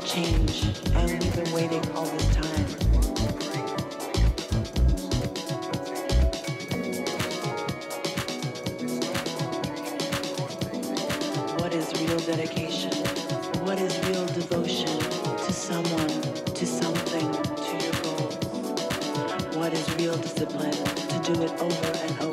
to change, and we've been waiting all this time. What is real dedication? What is real devotion to someone, to something, to your goals? What is real discipline to do it over and over?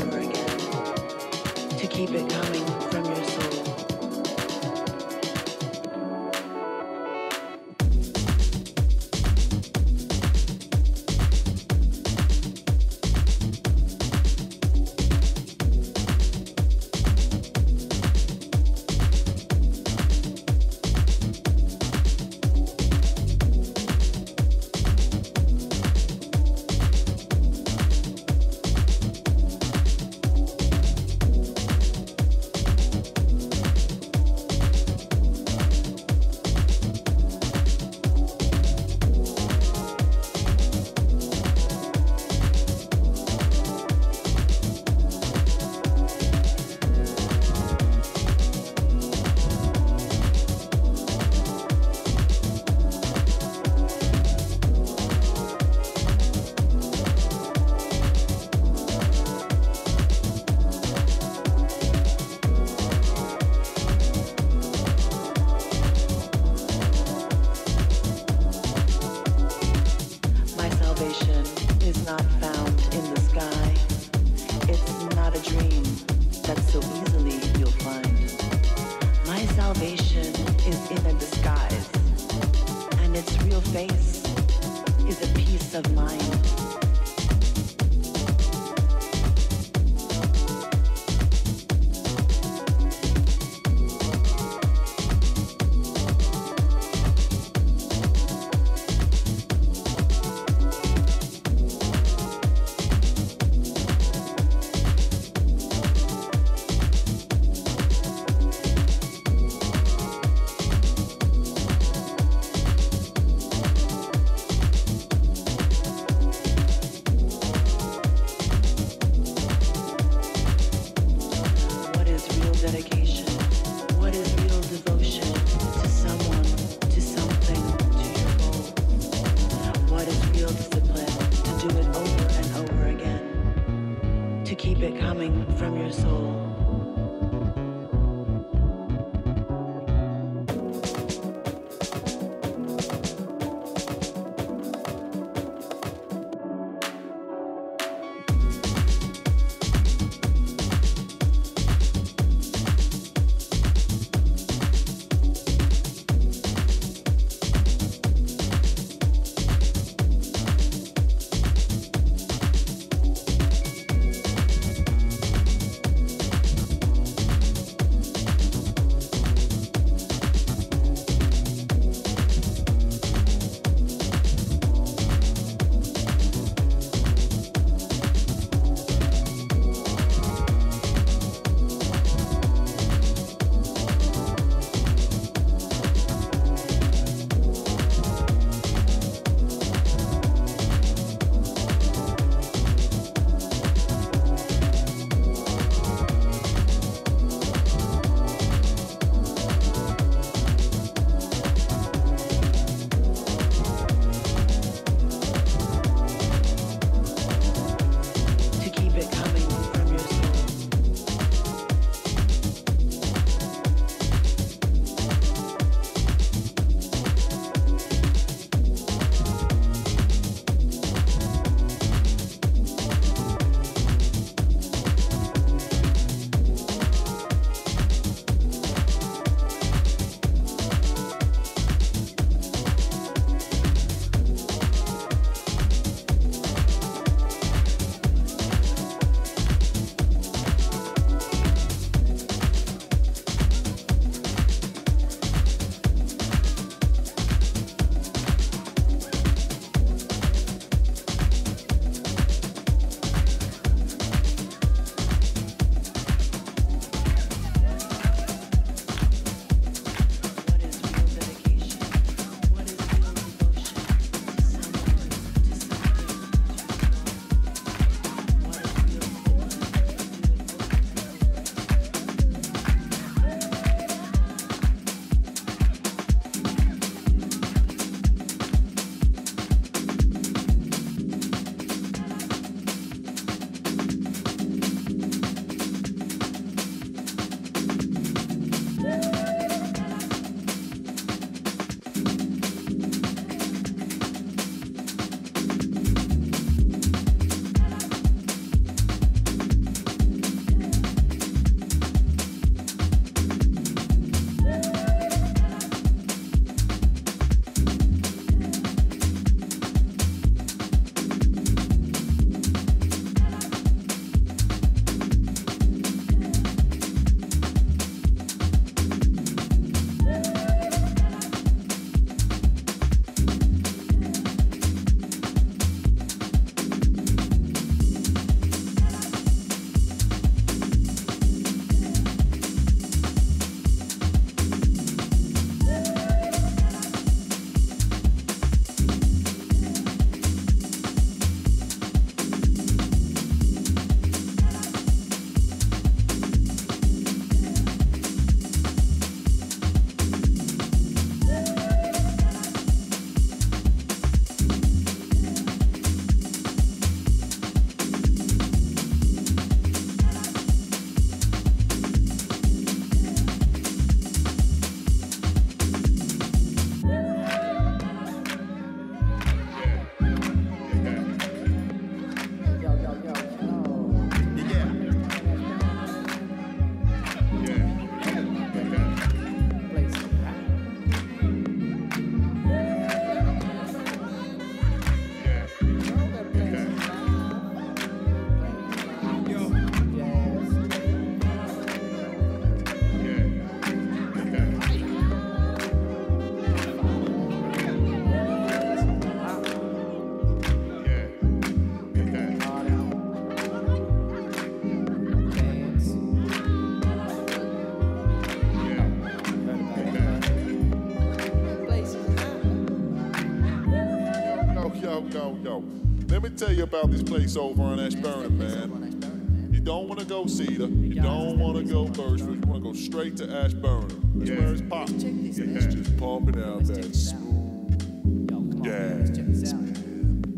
Tell you about this place over on Ashburn, man. You don't want to go Cedar. You don't want to go Birchwood. You want to go straight to Ashburn. That's Yeah. where it's popping. It's just pumping out that smooth jazz.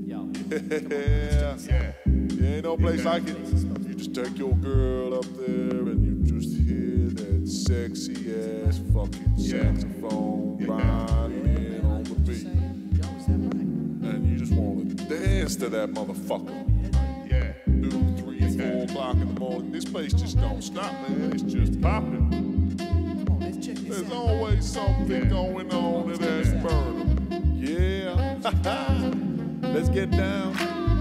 Yeah. Yeah. There ain't no place like it. You just take your girl up there and you just hear that sexy ass fucking saxophone Yeah. riding in on the beat. Dance to that motherfucker. Yeah. Two, three, four o'clock in the morning. This place just don't stop, man. It's just popping. There's always something Yeah. going on at Ashburnham. Yeah. Let's get down.